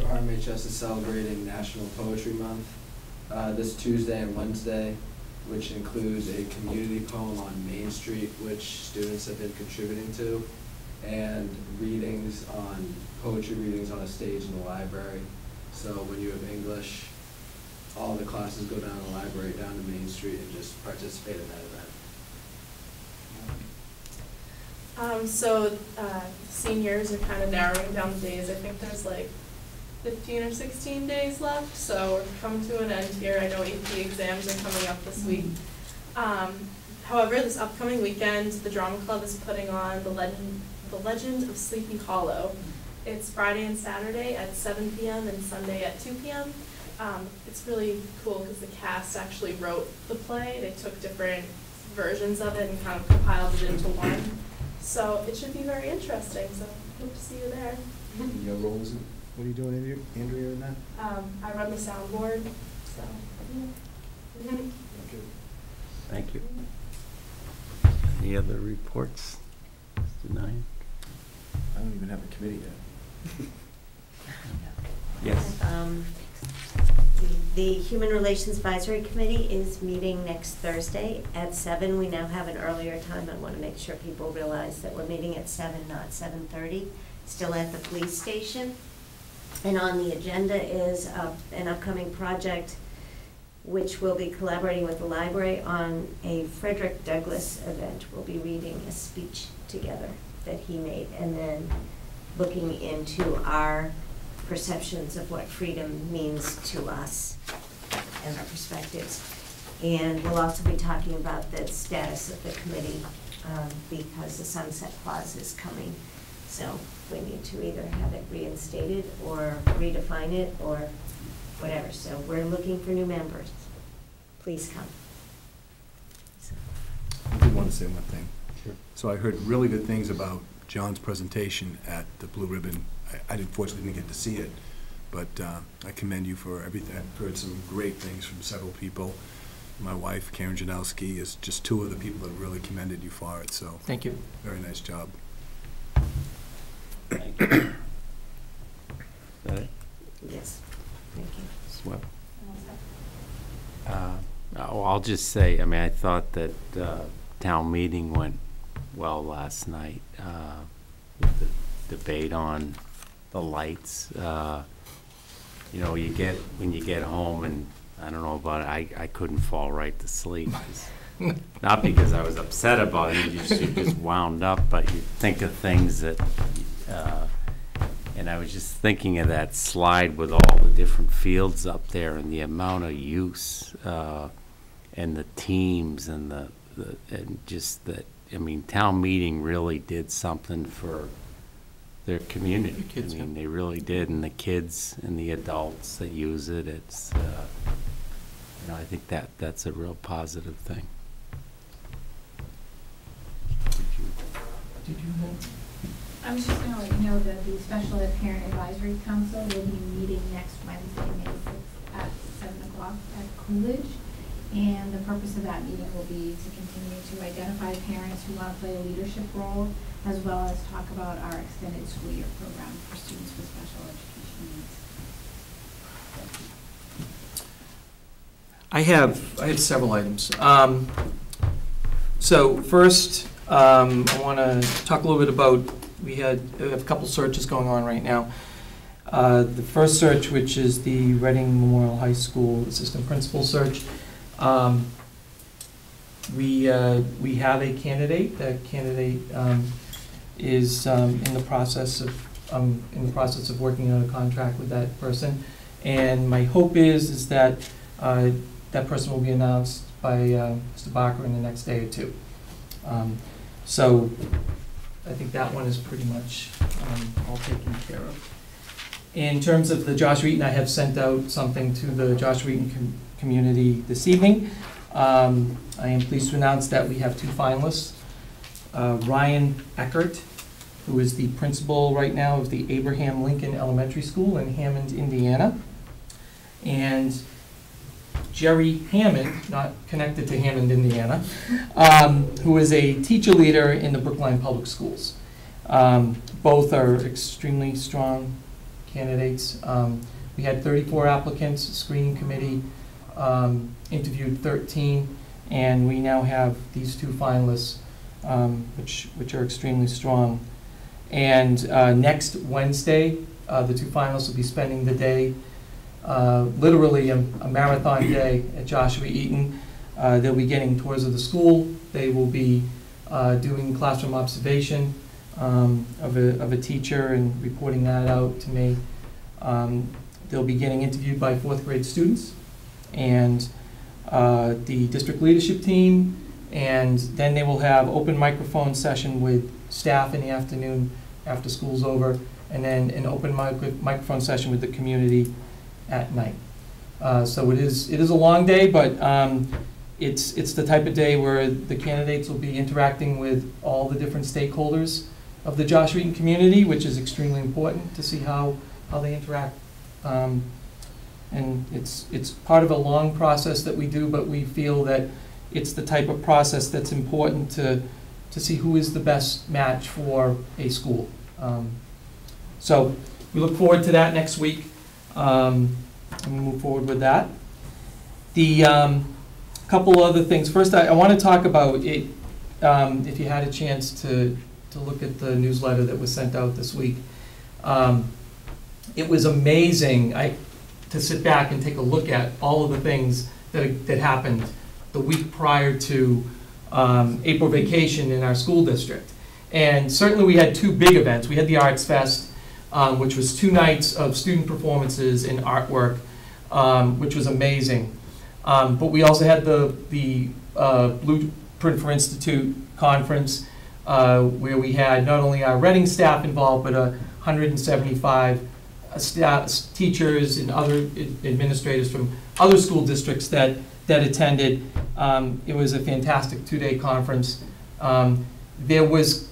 RMHS is celebrating National Poetry Month, uh, this Tuesday and Wednesday, which includes a community poem on Main Street, which students have been contributing to, and readings on, poetry readings on a stage in the library. So when you have English, all the classes go down to the library, down to Main Street, and just participate in that event. Um, so, uh, seniors are kind of narrowing down the days. I think there's like fifteen or sixteen days left, so we're coming to an end here. I know AP exams are coming up this week. Um, however, this upcoming weekend, the drama club is putting on the legend, the Legend of Sleepy Hollow. It's Friday and Saturday at seven PM and Sunday at two PM. Um, it's really cool because the cast actually wrote the play. They took different versions of it and kind of compiled it into one. So it should be very interesting, so hope to see you there. What are you doing, Andrea, Andrea, in that? Um, I run the soundboard, so, yeah. Okay. Thank you. Any other reports? Mr. Nihan? I don't even have a committee yet. Yes. Um, The Human Relations Advisory Committee is meeting next Thursday at seven. We now have an earlier time. I want to make sure people realize that we're meeting at seven, not seven thirty, still at the police station. And on the agenda is an upcoming project which will be collaborating with the library on a Frederick Douglass event. We'll be reading a speech together that he made and then looking into our perceptions of what freedom means to us and our perspectives. And we'll also be talking about the status of the committee, um, because the sunset clause is coming. So we need to either have it reinstated or redefine it or whatever. So we're looking for new members. Please come. So, I do want to say one thing. Sure. So I heard really good things about John's presentation at the Blue Ribbon. I- I didn't, didn't get to see it, but uh, I commend you for everything. I've heard some great things from several people. My wife, Karen Janowski, is just two of the people that really commended you for it, so Thank you. very nice job. Thank you. Is that it? Yes, thank you. Swep? Uh, Oh, I'll just say, I mean, I thought that uh, town meeting went well last night. uh, with The debate on the lights. uh, You know, you get, when you get home and, I don't know about it, I, I couldn't fall right to sleep. Not because I was upset about it, you just, you just wound up, but you think of things that, uh, and I was just thinking of that slide with all the different fields up there and the amount of use, uh, and the teams and the, the, and just that, I mean, town meeting really did something for their community. The kids, I yeah. mean, they really did, and the kids and the adults that use it, it's, uh, you know, I think that, that's a real positive thing. Did you have? I was just gonna let you know that the Special Ed Parent Advisory Council will be meeting next Wednesday, May sixth, at seven o'clock at Coolidge. And the purpose of that meeting will be to continue to identify parents who want to play a leadership role, as well as talk about our extended school year program for students with special education needs. I have, I have several items. Um, So first, um, I want to talk a little bit about, we had a couple searches going on right now. Uh, The first search, which is the Reading Memorial High School Assistant Principal search. um, We, uh, we have a candidate. That candidate um, is um, in the process of, um, in the process of working out a contract with that person. And my hope is, is that uh, that person will be announced by uh, Mr. Barker in the next day or two. Um, So I think that one is pretty much um, all taken care of. In terms of the Joshua Eaton, I have sent out something to the Joshua Eaton com- community this evening. Um, I am pleased to announce that we have two finalists. Uh, Ryan Eckert, who is the principal right now of the Abraham Lincoln Elementary School in Hammond, Indiana. And Jerry Hammond, not connected to Hammond, Indiana, um, who is a teacher leader in the Brookline Public Schools. Um, both are extremely strong candidates. Um, we had 34 applicants, screening committee um, interviewed 13, and we now have these two finalists, um, which, which are extremely strong. And uh, next Wednesday, uh, the two finalists will be spending the day uh, literally a, a marathon day at Joshua Eaton. Uh, they'll be getting tours of the school. They will be uh, doing classroom observation um, of, a, of a teacher and reporting that out to me. Um, they'll be getting interviewed by fourth grade students and uh, the district leadership team. And then they will have open microphone session with staff in the afternoon after school's over, and then an open micro- microphone session with the community at night. Uh, So it is, it is a long day, but um, it's, it's the type of day where the candidates will be interacting with all the different stakeholders of the Joshua Eaton community, which is extremely important to see how, how they interact. Um, And it's, it's part of a long process that we do, but we feel that it's the type of process that's important to, to see who is the best match for a school. Um, So we look forward to that next week. Um, move forward with that. The um, couple other things. First, I, I want to talk about it. Um, if you had a chance to to look at the newsletter that was sent out this week, um, it was amazing. I to sit back and take a look at all of the things that that happened the week prior to um, April vacation in our school district. And certainly, we had two big events. We had the Arts Fest um, which was two nights of student performances and artwork, um, which was amazing. Um, but we also had the, the uh, Blueprint for Institute conference, uh, where we had not only our Reading staff involved, but uh, 175 uh, staff, teachers and other administrators from other school districts that, that attended. Um, it was a fantastic two-day conference. Um, there was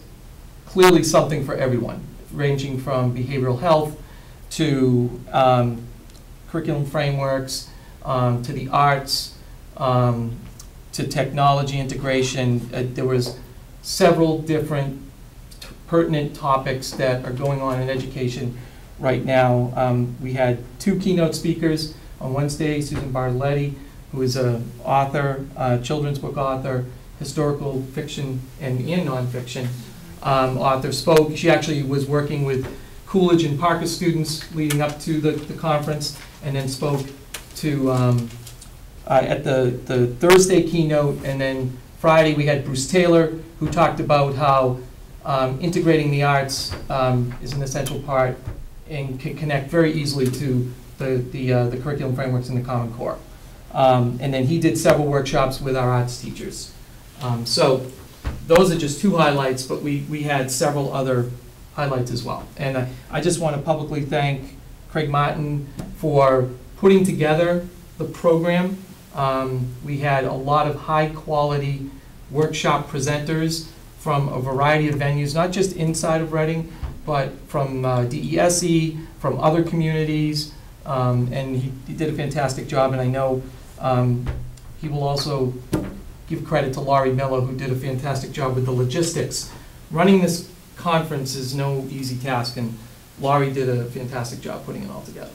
clearly something for everyone ranging from behavioral health to um, curriculum frameworks, um, to the arts, um, to technology integration. Uh, there was several different pertinent topics that are going on in education right now. Um, we had two keynote speakers on Wednesday, Susan Bartoletti, who is an author, children's book author, historical fiction and, and nonfiction um, author spoke. She actually was working with Coolidge and Parker students leading up to the, the conference, and then spoke to um, uh, at the, the Thursday keynote, and then Friday we had Bruce Taylor, who talked about how um, integrating the arts um, is an essential part and can connect very easily to the, the, uh, the curriculum frameworks in the Common Core. Um, and then he did several workshops with our arts teachers. Um, so those are just two highlights, but we, we had several other highlights as well. And I, I just want to publicly thank Craig Martin for putting together the program. Um, we had a lot of high-quality workshop presenters from a variety of venues, not just inside of Reading, but from uh, DESE, from other communities, um, and he, he did a fantastic job, and I know um, he will also give credit to Laurie Miller, who did a fantastic job with the logistics. Running this conference is no easy task, and Laurie did a fantastic job putting it all together.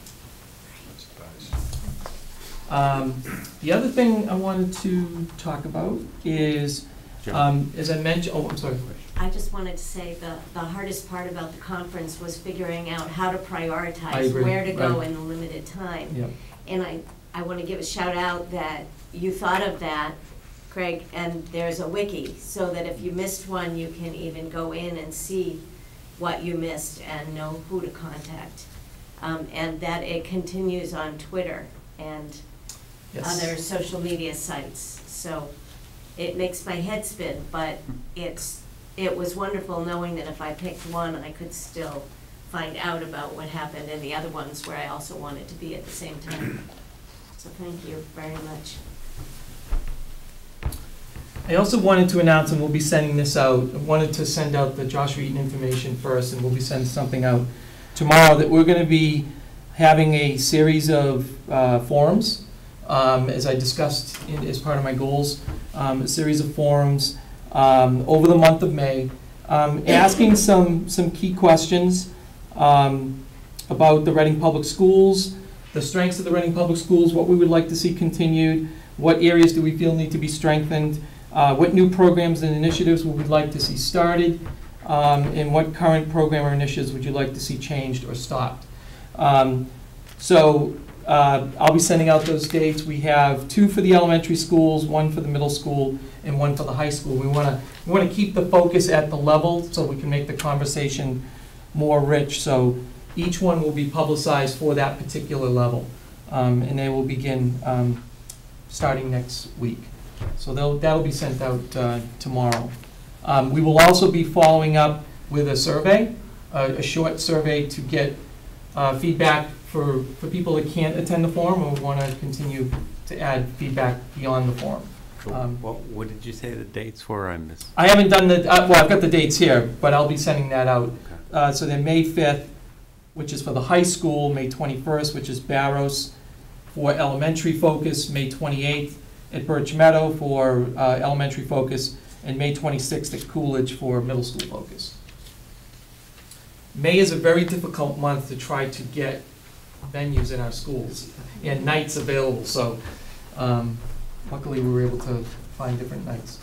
Um, The other thing I wanted to talk about is, um, as I mentioned, oh, I'm sorry. I just wanted to say the, the hardest part about the conference was figuring out how to prioritize where to go right. in the limited time. Yep. And I, I want to give a shout out that you thought of that, Craig, and there's a wiki, so that if you missed one, you can even go in and see what you missed and know who to contact. Um, and that it continues on Twitter and Yes. other social media sites. So it makes my head spin, but it's, it was wonderful knowing that if I picked one, I could still find out about what happened in the other ones where I also wanted to be at the same time. So thank you very much. I also wanted to announce, and we'll be sending this out, I wanted to send out the Joshua Eaton information first, and we'll be sending something out tomorrow, that we're gonna be having a series of uh, forums, um, as I discussed in, as part of my goals, um, a series of forums um, over the month of May, um, asking some, some key questions um, about the Reading Public Schools, the strengths of the Reading Public Schools, what we would like to see continued, what areas do we feel need to be strengthened, uh, what new programs and initiatives would we like to see started, um, and what current program or initiatives would you like to see changed or stopped. Um, So uh, I'll be sending out those dates. We have two for the elementary schools, one for the middle school, and one for the high school. We want to, we want to keep the focus at the level so we can make the conversation more rich. So each one will be publicized for that particular level, um, and they will begin um, starting next week. So they'll, that'll be sent out uh, tomorrow. Um, We will also be following up with a survey, a a short survey to get uh, feedback for, for people that can't attend the forum or want to continue to add feedback beyond the forum. Um, What, what did you say the dates were? I missed. I haven't done the, uh, well, I've got the dates here, but I'll be sending that out. Okay. Uh, So then May 5th, which is for the high school, May 21st, which is Barrows. for elementary focus, May 28th at Birch Meadow for uh, elementary focus, and May 26th at Coolidge for middle school focus. May is a very difficult month to try to get venues in our schools and nights available, so um, luckily we were able to find different nights.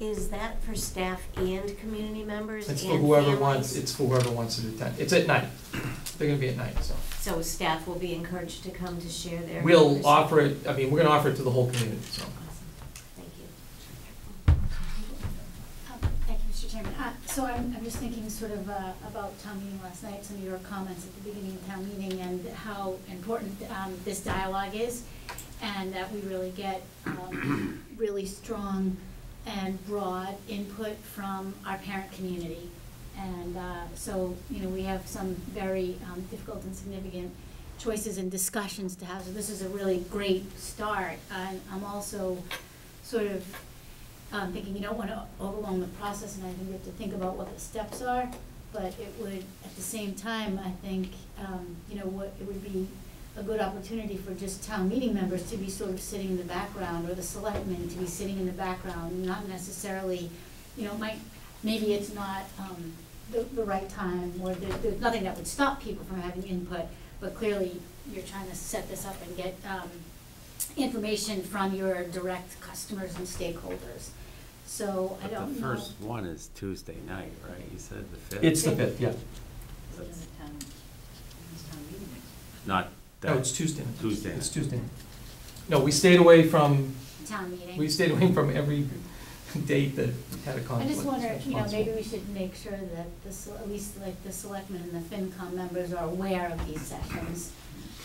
Yes. Is that for staff and community members and It's families? for whoever wants, it's for whoever wants to attend. It's at night. They're gonna be at night, so. So staff will be encouraged to come to share their. We'll offer it, I mean, we're gonna offer it to the whole community, so. Thank you. Um, Thank you, Mr. Chairman. Uh, So I'm, I'm just thinking sort of uh, about town meeting last night, some of your comments at the beginning of town meeting and how important um, this dialogue is, and that we really get um, really strong and broad input from our parent community. And uh, so, you know, we have some very um, difficult and significant choices and discussions to have. So this is a really great start. And I'm also sort of um, thinking you don't want to overwhelm the process, and I think you have to think about what the steps are. But it would, at the same time, I think, um, you know, what, it would be a good opportunity for just town meeting members to be sort of sitting in the background, or the selectmen to be sitting in the background, not necessarily, you know, might, maybe it's not, um, the, the right time, or there, there's nothing that would stop people from having input, but clearly, you're trying to set this up and get, um, information from your direct customers and stakeholders. So I But don't the know. first one is Tuesday night, right? You said the fifth? It's the fifth, yeah. Not No, it's Tuesday. night. Tuesday It's night. Tuesday. No, we stayed away from, Town meeting. we stayed away from every date that had a I conflict. I just wonder, as you know, maybe we should make sure that the, se- at least like the selectmen and the FinCom members are aware of these sessions,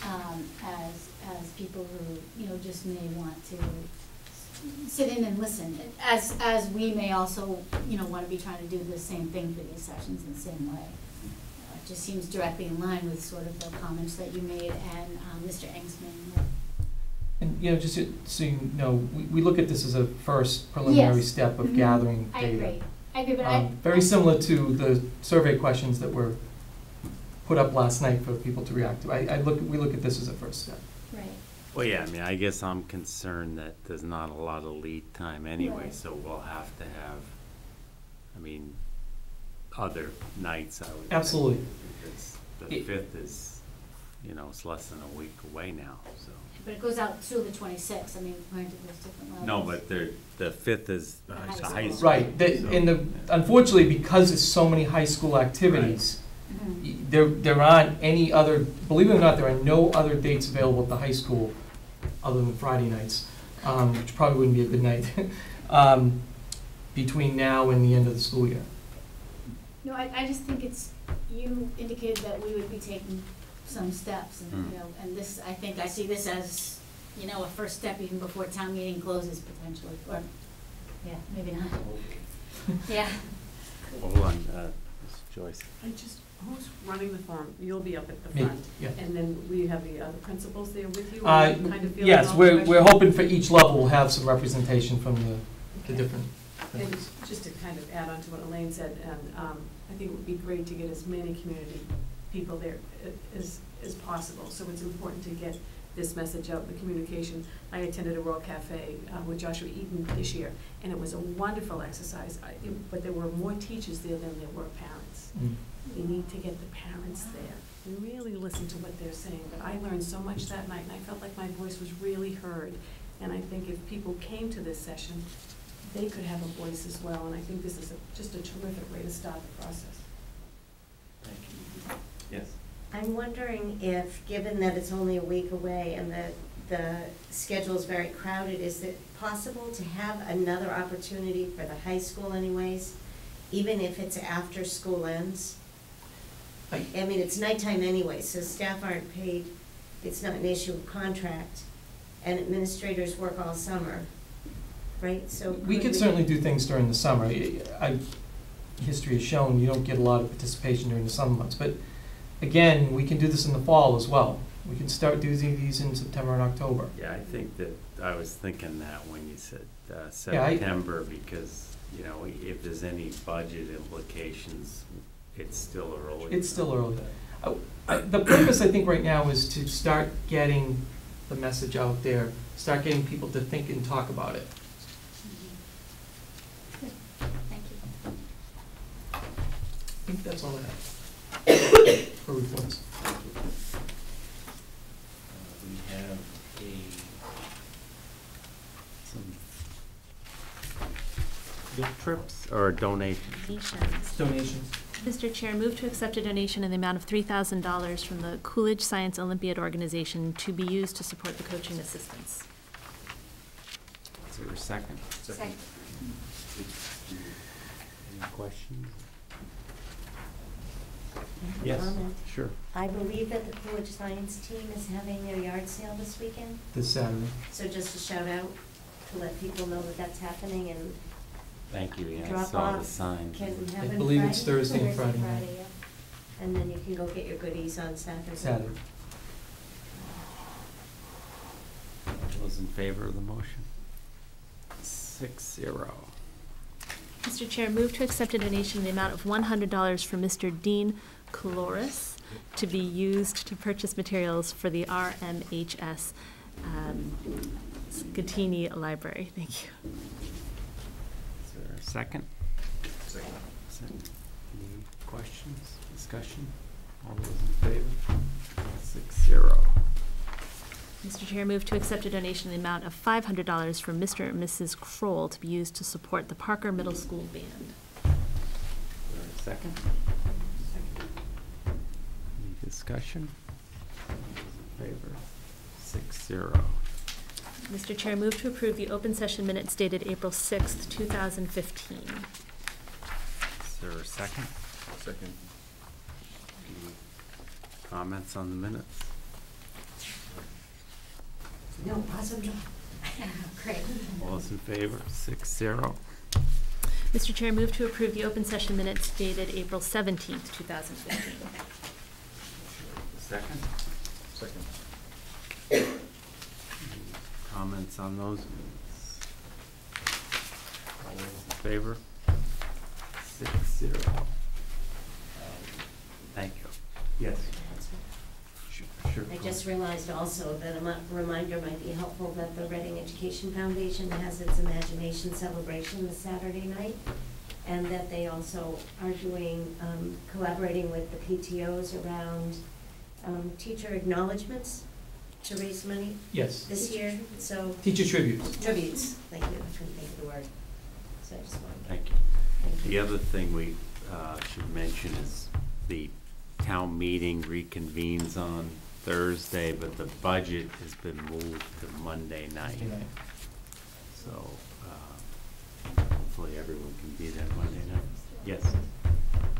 um, as, as people who, you know, just may want to s- sit in and listen, as, as we may also, you know, wanna be trying to do the same thing for these sessions in the same way. It just seems directly in line with sort of the comments that you made and, um, Mr. Engsman. And, you know, just so- so you know, we, we look at this as a first preliminary Yes. step of Mhm. gathering I data. agree, I agree, but I. Um, Very similar to the survey questions that were put up last night for people to react to. I, I look, we look at this as a first step. Right. Well, yeah, I mean, I guess I'm concerned that there's not a lot of lead time anyway, Right. so we'll have to have, I mean, other nights, I would think. Absolutely. Because the It- fifth is, you know, it's less than a week away now, so. But it goes out to the twenty-sixth, I mean, granted, there's different levels. No, but the, the fifth is the The high high school. school. Right, the, so- and the, unfortunately, because there's so many high school activities, Mhm. y- there, there aren't any other, believe it or not, there are no other dates available at the high school other than Friday nights, um, which probably wouldn't be a good night, um, between now and the end of the school year. No, I, I just think it's, you indicated that we would be taking some steps, and, Mm. you know, and this, I think, I see this as, you know, a first step even before town meeting closes potentially, or, yeah, maybe not. Yeah. Hold on, uh, Ms. Joyce. I just, who's running the forum? You'll be up at the Me, front. yeah. And then we have the other principals there with you? Uh, you kind of feeling yes, all we're, we're hoping for each level will have some representation from the, the Okay. different And things. just to kind of add on to what Elaine said, and um, I think it would be great to get as many community people there as, as possible. So it's important to get this message out, the communication. I attended a World Cafe uh, with Joshua Eaton this year, and it was a wonderful exercise. I- it- But there were more teachers there than there were parents. Mm. We need to get the parents there and really listen to what they're saying. But I learned so much that night, and I felt like my voice was really heard. And I think if people came to this session, they could have a voice as well, and I think this is a- just a terrific way to start the process. Thank you. Yes. I'm wondering if, given that it's only a week away and that the schedule is very crowded, is it possible to have another opportunity for the high school anyways, even if it's after school ends? I- I mean, it's nighttime anyway, so staff aren't paid, it's not an issue of contract, and administrators work all summer, right? So We could could certainly do things during the summer. I, I- history has shown you don't get a lot of participation during the summer months, but again, we can do this in the fall as well. We can start doing these in September and October. Yeah, I think that, I was thinking that when you said uh, Yeah, I- September, because, you know, if there's any budget implications, it's still early. It's still early. I- I- The purpose, I think, right now is to start getting the message out there, start getting people to think and talk about it. Thank you. I think that's all I have for reports. Uh, We have a, some gift trips or donations? Donations. Donations. Mr. Chair, move to accept a donation in the amount of $3,000 from the Coolidge Science Olympiad Organization to be used to support the coaching assistants. Is there a second? Second. Any questions? Yes. Comment. Sure. I believe that the Coolidge Science team is having their yard sale this weekend, This Saturday. so just a shout out to let people know that that's happening and Thank you, yeah, I drop saw the off sign. can I happen believe it's Friday? Thursday and Friday night. yeah. And then you can go get your goodies on Saturday. Saturday. Those in favor of the motion? Six zero. Mr. Chair, move to accept a donation in the amount of $100 from Mr. Dean Coloris to be used to purchase materials for the RMHS um, Scatini Library. Thank you. Is there a second? Second. Any questions, discussion? All those in favor? Six zero. Mr. Chair, move to accept a donation in the amount of $500 from Mr. and Mrs. Kroll to be used to support the Parker Middle School Band. Is there a second? Any discussion? All in favor? Six zero. Mr. Chair, move to approve the open session minutes dated April 6th, 2015. Is there a second? Second. Any comments on the minutes? No, awesome job. Great. All those in favor? Six zero. Mr. Chair, move to approve the open session minutes dated April 17th, 2015. Second? Second. Comments on those? All those in favor? Six zero. Thank you. Yes. Sure, Sure. I just realized also that a mo- reminder might be helpful that the Reading Education Foundation has its Imagination Celebration this Saturday night. And that they also are doing, um, collaborating with the PTOs around, um, teacher acknowledgements to raise money Yes. this year, so. Teacher tributes. Tributes, thank you, I couldn't think of the word. So I just wanted. Thank you. The other thing we uh, should mention is the town meeting reconvenes on Thursday, but the budget has been moved to Monday night. Monday night. So uh, hopefully everyone can be there Monday night. Yes.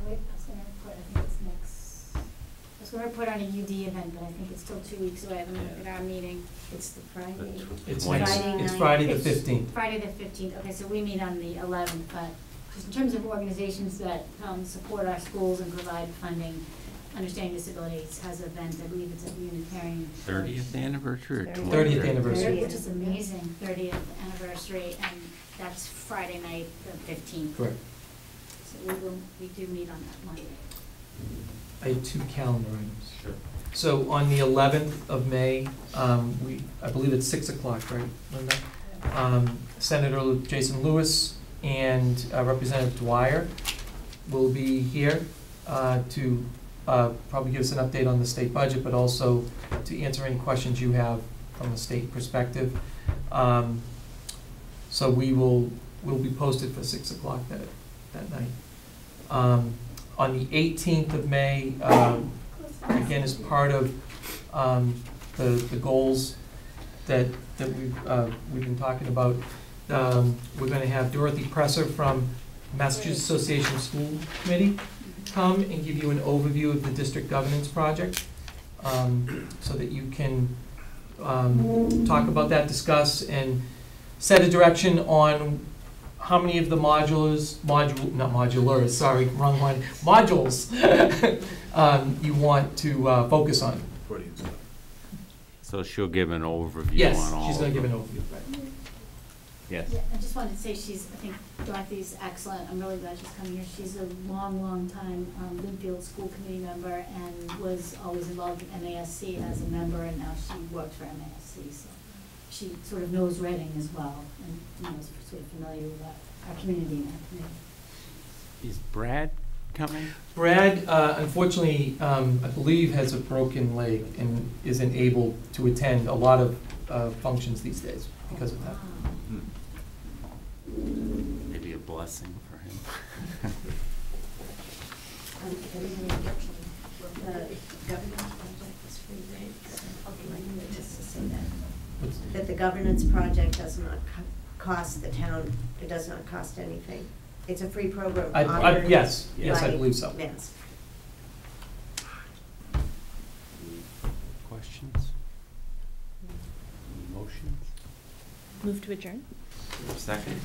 Wait, I was gonna report, I think it's next, I was gonna report on a UD event, but I think it's still two weeks away, I'm look at our meeting. It's the Friday. It's Wednesday. Friday it's night. Friday the It's fifteenth. Friday the fifteenth, okay, so we meet on the eleventh, but just in terms of organizations that, um, support our schools and provide funding, Understanding Disabilities has an event, I believe it's at Unitarian. Church. Thirtieth anniversary or Thirtieth. twentieth? 30th anniversary. Which is amazing, thirtieth anniversary, and that's Friday night, the fifteenth. Correct. So we will, we do meet on that Monday. I have two calendar items. Sure. So on the eleventh of May, um, we, I believe it's six o'clock, right, Linda? Um, Senator Jason Lewis and uh, Representative Dwyer will be here, uh, to, uh, probably give us an update on the state budget, but also to answer any questions you have from a state perspective. Um, so we will, we'll be posted for six o'clock that, that night. Um, on the eighteenth of May, um, again, as part of, um, the, the goals that, that we've, uh, we've been talking about, um, we're gonna have Dorothy Presser from Massachusetts Association of School Committee come and give you an overview of the district governance project, um, so that you can, um, talk about that, discuss, and set a direction on how many of the modulars, module, not modulars, sorry, wrong one, modules, um, you want to, uh, focus on. Freudian slip. So she'll give an overview Yes, on all she's of gonna give an them. overview, right. Yes. Yeah, I just wanted to say she's, I think Dorothy's excellent, I'm really glad she's coming here. She's a long, long time um, Lynnfield School Committee member and was always involved in MASC as a member, and now she works for MASC, so she sort of knows Reading as well, and, you know, is sort of familiar with our, our community and our community. Is Brad coming? Brad, uh, unfortunately, um, I believe has a broken leg and isn't able to attend a lot of, uh, functions these days because of that. Maybe a blessing for him. Um, everything The governance project is free, right? So, like, just to say that. That the governance project does not co- cost the town, it does not cost anything. It's a free program. I, I, offered yes, yes, I by believe so. Vance. Questions? Any Motions? Move to adjourn? Second?